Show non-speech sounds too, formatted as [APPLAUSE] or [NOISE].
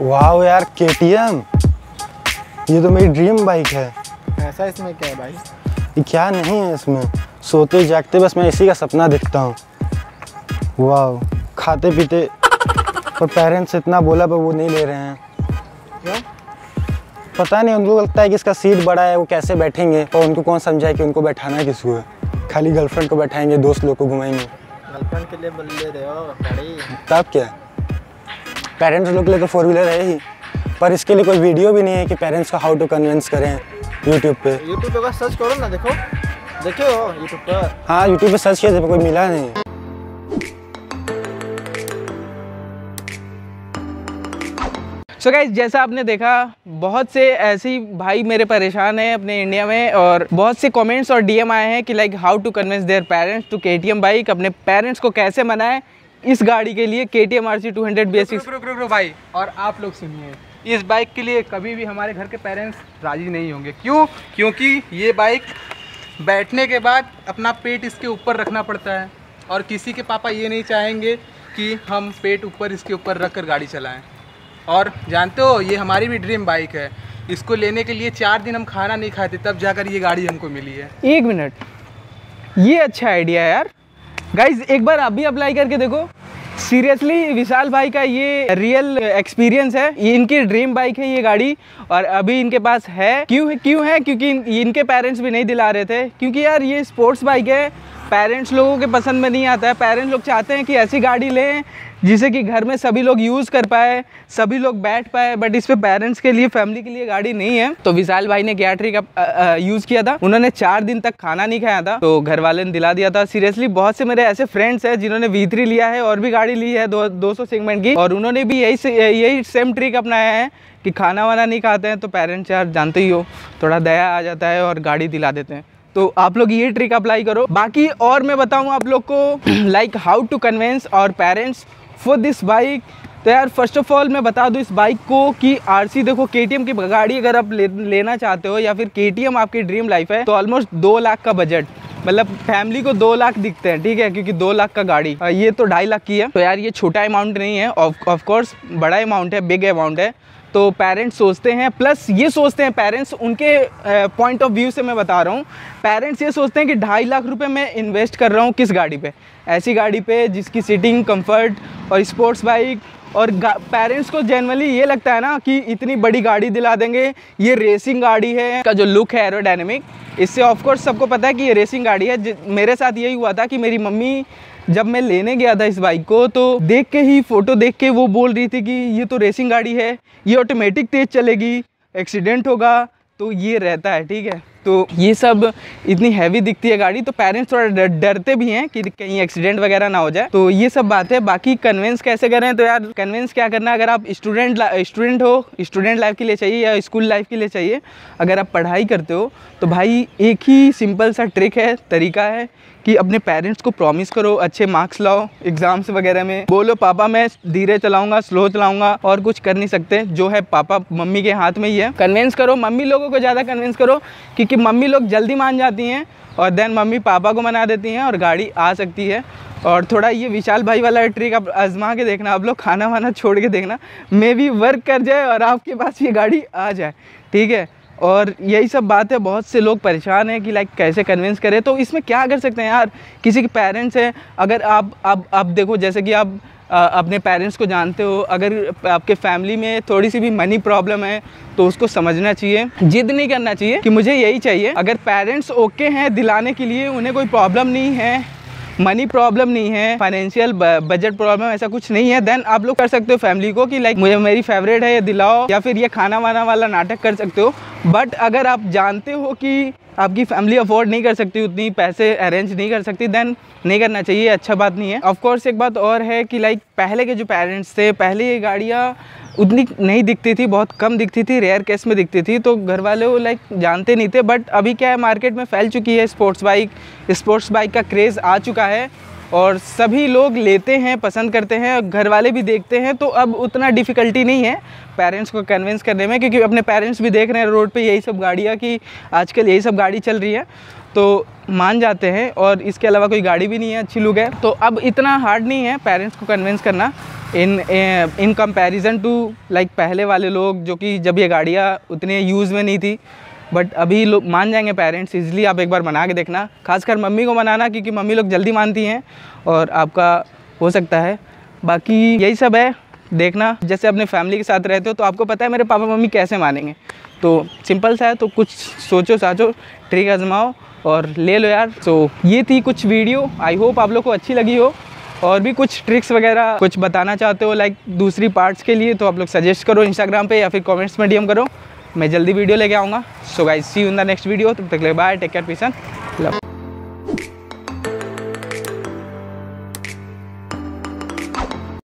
वाह यार के ये तो मेरी ड्रीम बाइक है। ऐसा इसमें क्या है भाई? ये क्या नहीं है इसमें? सोते जागते बस मैं इसी का सपना देखता हूँ। वाह खाते पीते [LAUGHS] पर पेरेंट्स इतना बोला पर वो नहीं ले रहे हैं। क्यों? पता नहीं उनको लगता है कि इसका सीट बड़ा है वो कैसे बैठेंगे? और उनको कौन समझाए कि उनको बैठाना है किसको है? खाली गर्लफ्रेंड को बैठाएँगे दोस्त लोग को घुमाएँगे। गर्लफ्रेंड के लिए बोल ले रहे हो तब क्या? पेरेंट्स लोग के लिए तो फोर व्हीलर है ही। पर इसके लिए कोई वीडियो भी नहीं है कि पेरेंट्स को हाउ टू कन्विंस करें यूट्यूब पे। यूट्यूब पे सर्च करो ना देखो। देखे हो यूट्यूब पर हाँ यूट्यूब पे सर्च किया था कोई मिला नहीं। सो गाइज़ जैसा आपने देखा बहुत से ऐसे भाई मेरे परेशान हैं अपने इंडिया में और बहुत से कमेंट्स और डीएम आए हैं कि like how to convince their parents to के बाइक अपने पेरेंट्स को कैसे मनाएँ। इस गाड़ी के लिए K T M R C two hundred B S भाई और आप लोग सुनिए इस बाइक के लिए कभी भी हमारे घर के पेरेंट्स राज़ी नहीं होंगे। क्यों? क्योंकि ये बाइक बैठने के बाद अपना पेट इसके ऊपर रखना पड़ता है और किसी के पापा ये नहीं चाहेंगे कि हम पेट ऊपर इसके ऊपर रख कर गाड़ी चलाएँ। और जानते हो ये हमारी भी ड्रीम बाइक है। इसको लेने के लिए चार दिन हम खाना नहीं खाते तब जाकर ये गाड़ी हमको मिली है। एक मिनट। ये अच्छा आइडिया है यार। गाइज़ एक बार आप भी अप्लाई करके देखो। सीरियसली विशाल भाई का ये रियल एक्सपीरियंस है। ये इनकी ड्रीम बाइक है ये गाड़ी। और अभी इनके पास है। क्यों है? क्यों है? क्योंकि इन, इनके पेरेंट्स भी नहीं दिला रहे थे। क्योंकि यार ये स्पोर्ट्स बाइक है। पेरेंट्स लोगों के पसंद में नहीं आता है। पेरेंट्स लोग चाहते हैं कि ऐसी गाड़ी लें जिसे कि घर में सभी लोग यूज़ कर पाए, सभी लोग बैठ पाए बट इस पे पेरेंट्स के लिए फैमिली के लिए गाड़ी नहीं है। तो विशाल भाई ने क्या ट्रिक यूज़ किया था? उन्होंने चार दिन तक खाना नहीं खाया था। तो घर वाले ने दिला दिया था। सीरियसली बहुत से मेरे ऐसे फ्रेंड्स हैं जिन्होंने वी लिया है और भी गाड़ी ली है दो दो सेगमेंट की। और उन्होंने भी यही यही सेम ट्रिक अपनाया है कि खाना वाना नहीं खाते हैं तो पेरेंट्स यार जानते ही हो, थोड़ा दया आ जाता है और गाड़ी दिला देते हैं। तो आप लोग ये ट्रिक अप्लाई करो। बाकी और मैं बताऊँ आप लोग को like how to convince our parents for this bike तो यार फ़र्स्ट ऑफ़ ऑल मैं बता दूँ इस बाइक को कि आरसी देखो के की गाड़ी अगर आप ले, लेना चाहते हो या फिर के आपकी ड्रीम लाइफ है तो ऑलमोस्ट दो लाख का बजट मतलब फैमिली को दो लाख दिखते हैं ठीक है? क्योंकि दो लाख का गाड़ी। ये तो ढाई लाख की है। तो यार ये छोटा अमाउंट नहीं है। ऑफ़ कोर्स बड़ा अमाउंट है बिग अमाउंट है। तो पेरेंट्स सोचते हैं प्लस ये सोचते हैं पेरेंट्स उनके पॉइंट ऑफ़ व्यू से मैं बता रहा हूँ। पेरेंट्स ये सोचते हैं कि ढाई लाख रुपए मैं इन्वेस्ट कर रहा हूँ किस गाड़ी पे? ऐसी गाड़ी पे जिसकी सीटिंग कंफर्ट और स्पोर्ट्स बाइक और पेरेंट्स को जनरली ये लगता है ना कि इतनी बड़ी गाड़ी दिला देंगे, ये रेसिंग गाड़ी है, का जो लुक है एरोडायनेमिक इससे ऑफकोर्स सबको पता है कि ये रेसिंग गाड़ी है। मेरे साथ यही हुआ था कि मेरी मम्मी जब मैं लेने गया था इस बाइक को तो देख के ही फ़ोटो देख के वो बोल रही थी कि ये तो रेसिंग गाड़ी है, ये ऑटोमेटिक तेज़ चलेगी एक्सीडेंट होगा तो ये रहता है, ठीक है। तो ये सब इतनी हैवी दिखती है गाड़ी तो पेरेंट्स थोड़ा डरते भी हैं कि कहीं एक्सीडेंट वगैरह ना हो जाए। तो ये सब बात है, बाकी कन्वेंस कैसे करें? तो यार कन्वेंस क्या करना, अगर आप स्टूडेंट स्टूडेंट हो स्टूडेंट लाइफ के लिए चाहिए या स्कूल लाइफ के लिए चाहिए, अगर आप पढ़ाई करते हो तो भाई एक ही सिंपल सा ट्रिक है, तरीका है कि अपने पेरेंट्स को प्रॉमिस करो, अच्छे मार्क्स लाओ एग्ज़ाम्स वगैरह में। बोलो, पापा, मैं धीरे चलाऊँगा स्लो चलाऊँगा, और कुछ कर नहीं सकते, जो है पापा, मम्मी के हाथ में ही है। कन्वेंस करो, मम्मी लोगों को ज़्यादा कन्वेंस करो, क्योंकि मम्मी लोग जल्दी मान जाती हैं और देन मम्मी पापा को मना देती हैं और गाड़ी आ सकती है। और थोड़ा ये विशाल भाई वाला ट्रिक आप आजमा के देखना, आप लोग खाना वाना छोड़ के देखना। मे भी वर्क कर जाए और आपके पास ये गाड़ी आ जाए। ठीक है? और यही सब बात है, बहुत से लोग परेशान हैं कि लाइक कैसे कन्विंस करें। तो इसमें क्या कर सकते हैं यार? किसी के पेरेंट्स हैं, अगर आप आप आप देखो, जैसे कि आप अपने पेरेंट्स को जानते हो, अगर आपके फैमिली में थोड़ी सी भी मनी प्रॉब्लम है तो उसको समझना चाहिए, जिद नहीं करना चाहिए कि मुझे यही चाहिए। अगर पेरेंट्स ओके हैं दिलाने के लिए, उन्हें कोई प्रॉब्लम नहीं है मनी प्रॉब्लम नहीं है फाइनेंशियल बजट प्रॉब्लम ऐसा कुछ नहीं है देन आप लोग कर सकते हो फैमिली को कि लाइक मुझे मेरी फेवरेट है, ये दिलाओ, या फिर ये खाना वाना वाला नाटक कर सकते हो। बट अगर आप जानते हो कि आपकी फैमिली अफोर्ड नहीं कर सकती, उतनी पैसे अरेंज नहीं कर सकती देन नहीं करना चाहिए अच्छा बात नहीं है। ऑफकोर्स एक बात और है कि लाइक पहले के जो पेरेंट्स थे, पहले ये गाड़ियाँ उतनी नहीं दिखती थी, बहुत कम दिखती थी रेयर केस में दिखती थी तो घर वाले वो लाइक जानते नहीं थे बट अभी क्या है मार्केट में फैल चुकी है स्पोर्ट्स बाइक स्पोर्ट्स बाइक का क्रेज़ आ चुका है। और सभी लोग लेते हैं, पसंद करते हैं घर वाले भी देखते हैं तो अब उतना डिफ़िकल्टी नहीं है पेरेंट्स को कन्विंस करने में, क्योंकि अपने पेरेंट्स भी देख रहे हैं रोड पे यही सब गाड़ियाँ कि आजकल यही सब गाड़ी चल रही है। तो मान जाते हैं और इसके अलावा कोई गाड़ी भी नहीं है, अच्छी लुक है। तो अब इतना हार्ड नहीं है पेरेंट्स को कन्विंस करना। In in comparison to like पहले वाले लोग, जो कि जब ये गाड़ियाँ उतने यूज़ में नहीं थी बट अभी लोग मान जाएँगे पेरेंट्स इजली आप एक बार बना के देखना। खासकर मम्मी को बनाना क्योंकि मम्मी लोग जल्दी मानती हैं और आपका हो सकता है। बाकी यही सब है, देखना। जैसे अपने फैमिली के साथ रहते हो तो आपको पता है मेरे पापा मम्मी कैसे मानेंगे। तो सिंपल सा है तो कुछ सोचो, साचो ट्रिक आजमाओ और ले लो यार। तो ये थी कुछ वीडियो आई होप आप लोग को अच्छी लगी हो। और भी कुछ ट्रिक्स वगैरह, कुछ बताना चाहते हो लाइक दूसरी पार्ट्स के लिए तो आप लोग सजेस्ट करो इंस्टाग्राम पे या फिर कमेंट्स में डीएम करो। मैं जल्दी वीडियो लेके आऊँगा। So guys see in the next video तब तक ले बाय टेक केयर पीसन